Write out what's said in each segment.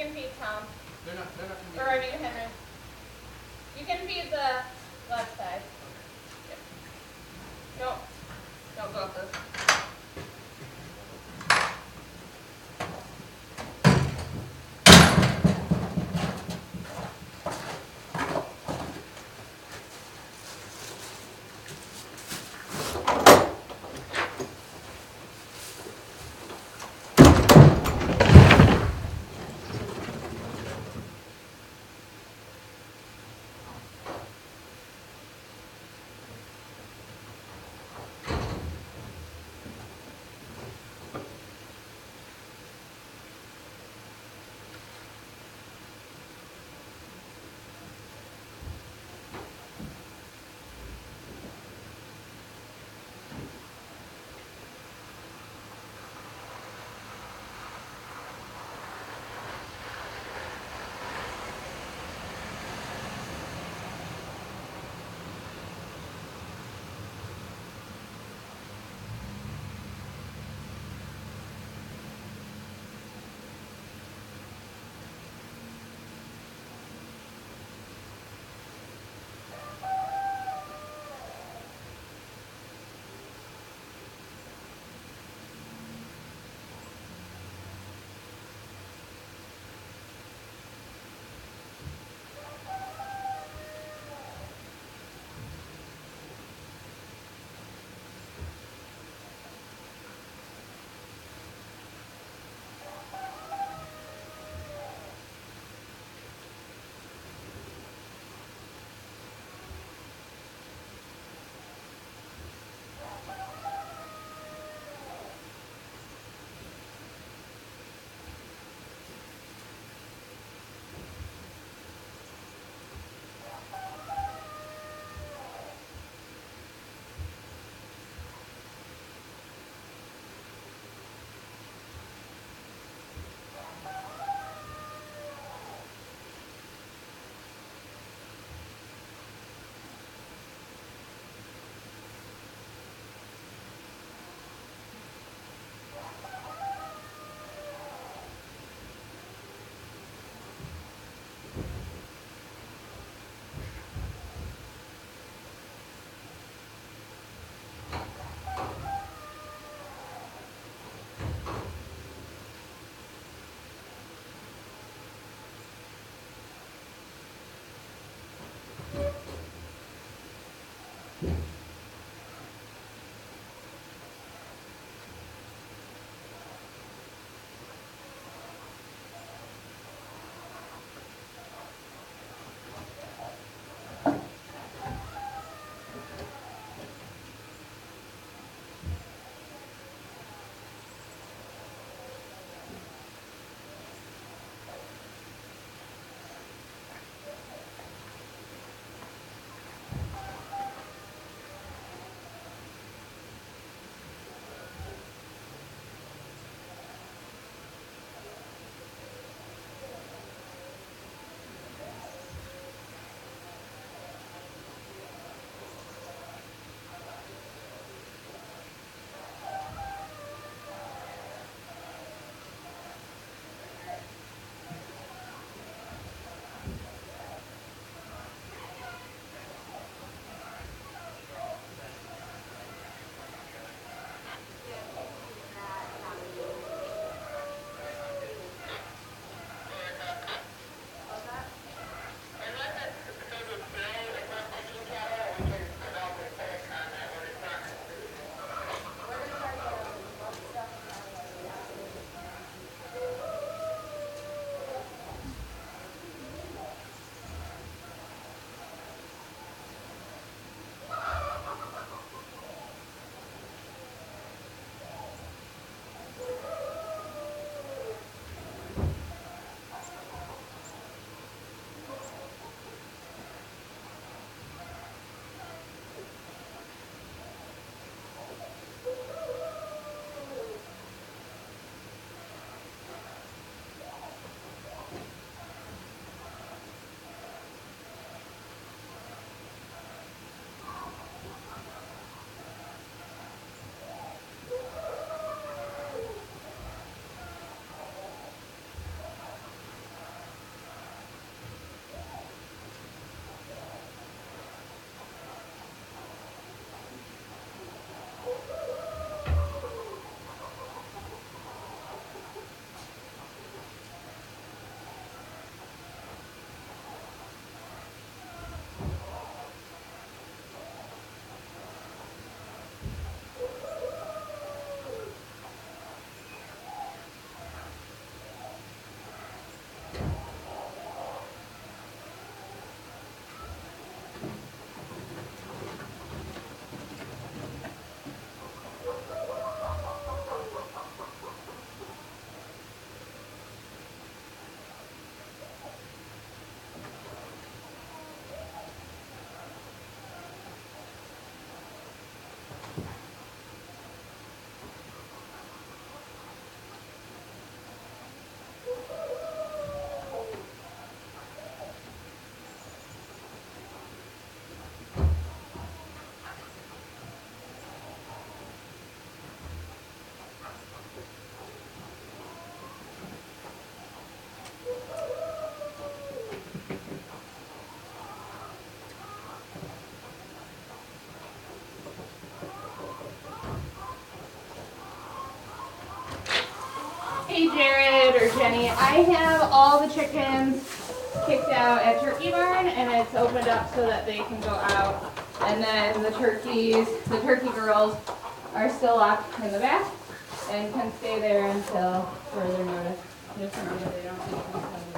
can feed Tom, They're not, they're not or I mean Henry. You can feed the Jared or Jenny, I have all the chickens kicked out at Turkey Barn and it's opened up so that they can go out. And then the turkeys, the turkey girls are still locked in the back and can stay there until further notice. Just they don't leave until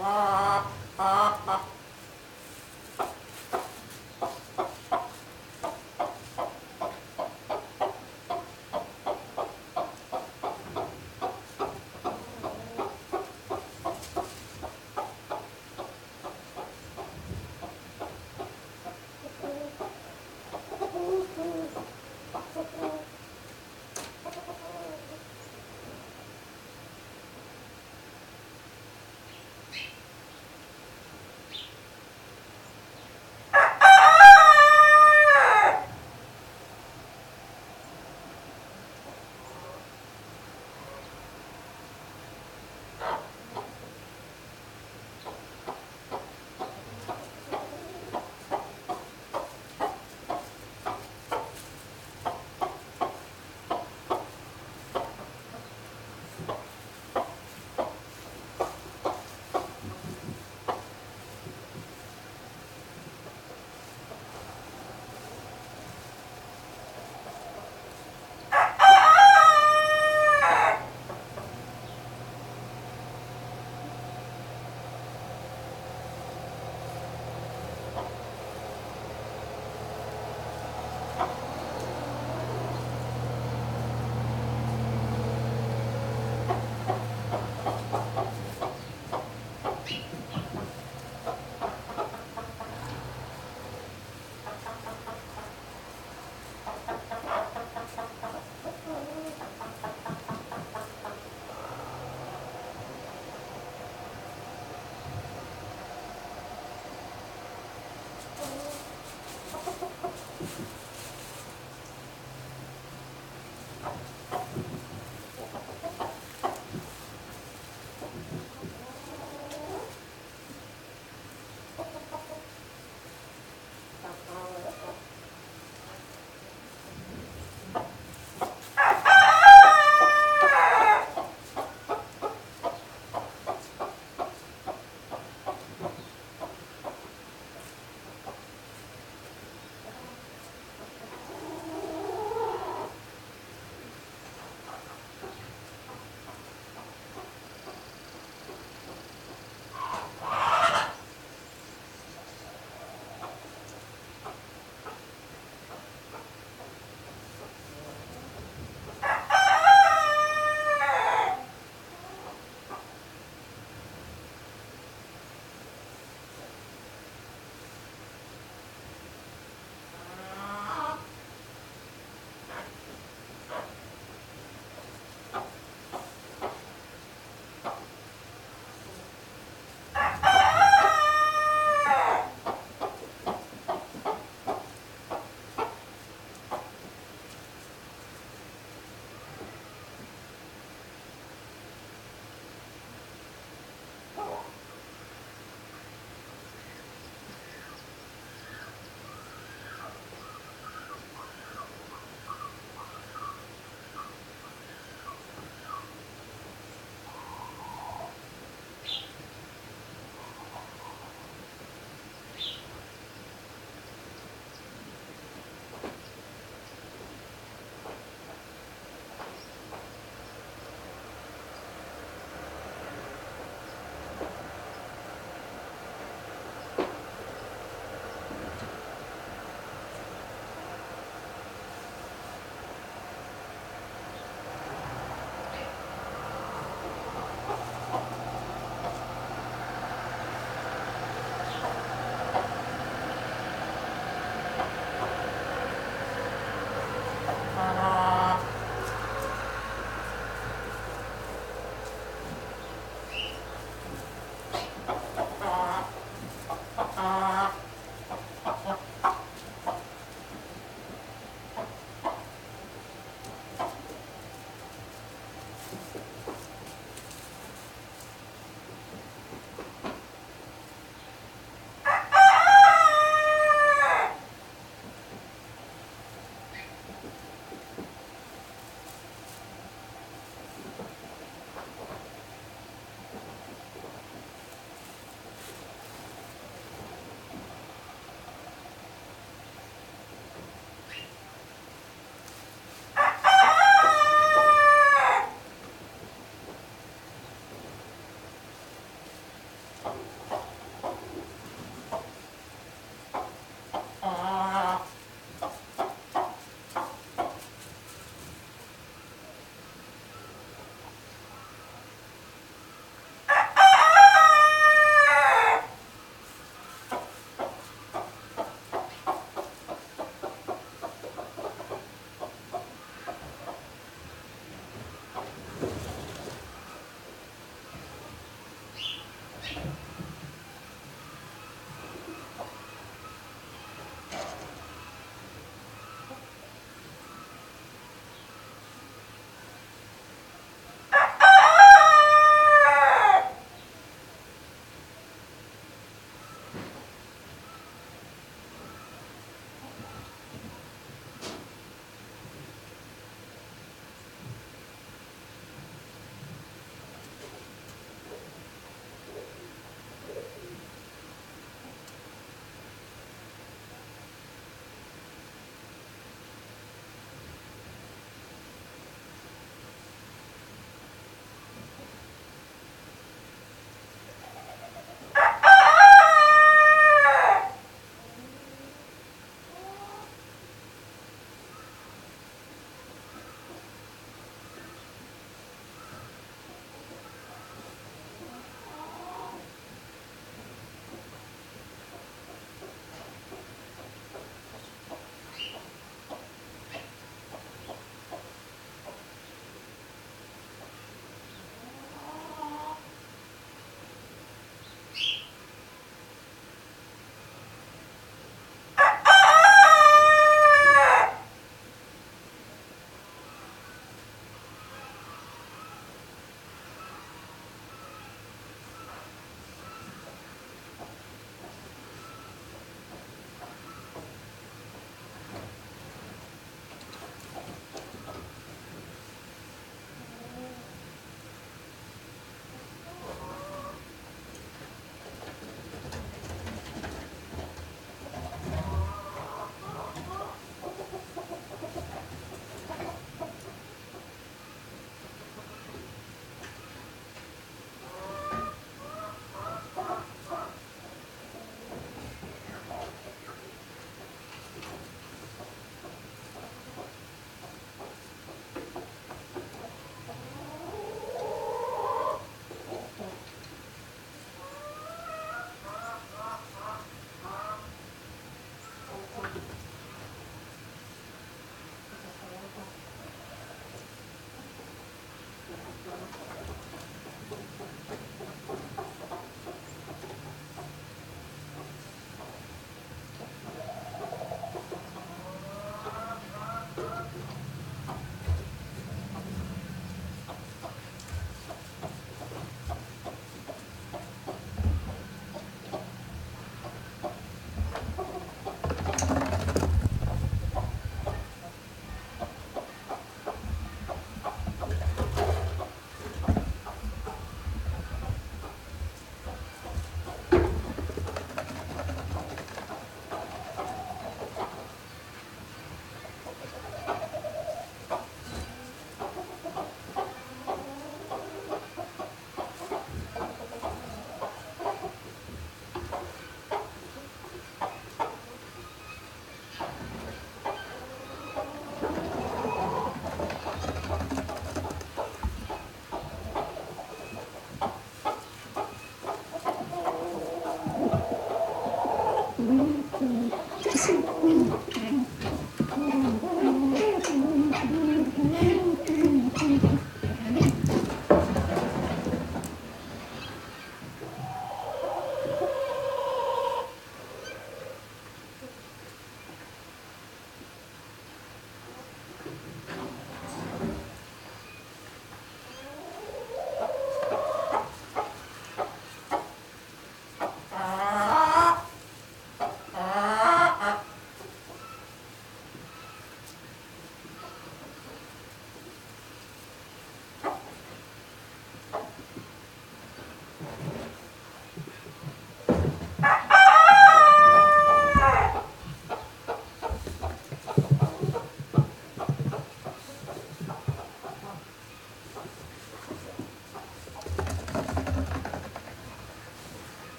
哦。